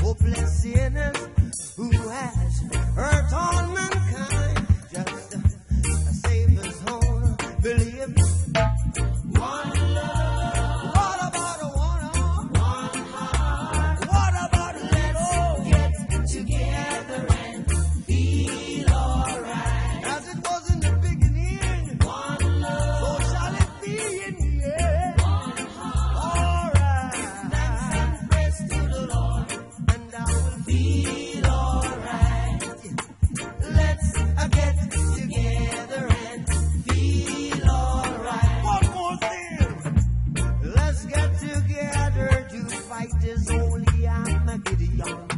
hopeless sinners who has earned Christ is holy, I'm a Gideon.